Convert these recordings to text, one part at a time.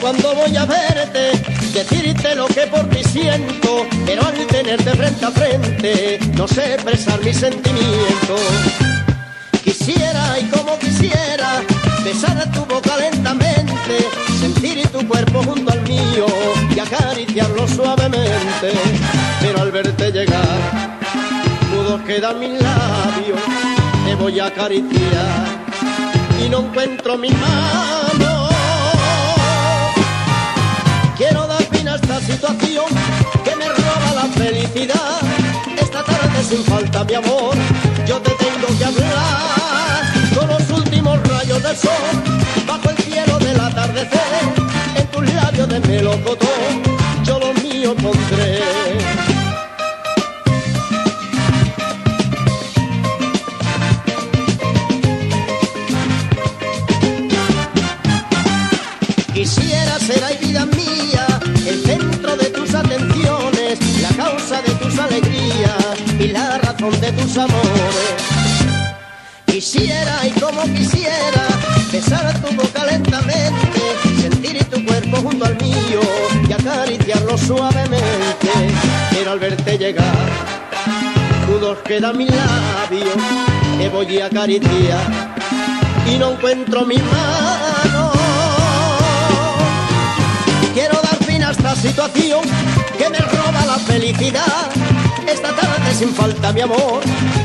cuando voy a verte, decirte lo que por ti siento, pero al tenerte frente a frente, no sé expresar mis sentimientos. Quisiera y como quisiera, besar tu boca lentamente, sentir tu cuerpo junto al mío y acariciarlo suavemente, pero al verte llegar, mudo quedan mis labios, te voy a acariciar y no encuentro mi mano. Esta situación que me roba la felicidad. Esta tarde sin falta mi amor, yo te tengo que hablar con los últimos rayos del sol bajo el cielo del atardecer. En tus labios de melocotón, yo lo mío pondré. Quisiera ser, ay vida mía, de tus amores. Quisiera y como quisiera besar tu boca lentamente, sentir tu cuerpo junto al mío y acariciarlo suavemente. Pero al verte llegar, dudos quedan mis labios, te voy a acariciar y no encuentro mi mano. Quiero dar fin a esta situación que me roba la felicidad. Sin falta mi amor,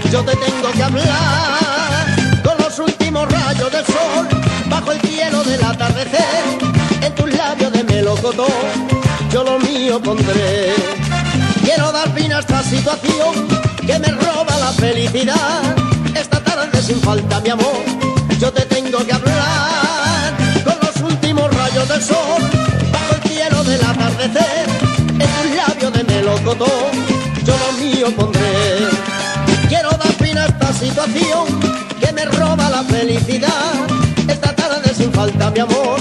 yo te tengo que hablar con los últimos rayos del sol bajo el cielo del atardecer. En tus labios de melocotón, yo lo mío pondré. Quiero dar fin a esta situación que me roba la felicidad. Esta tarde sin falta mi amor, yo te tengo que hablar con los últimos rayos del sol bajo el cielo del atardecer. En tus labios de melocotón, Quiero dar fin a esta situación que me roba la felicidad. Esta tarde sin falta mi amor,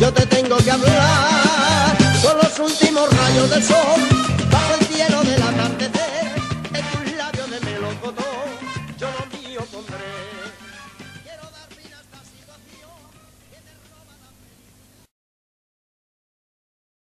yo te tengo que hablar con los últimos rayos del sol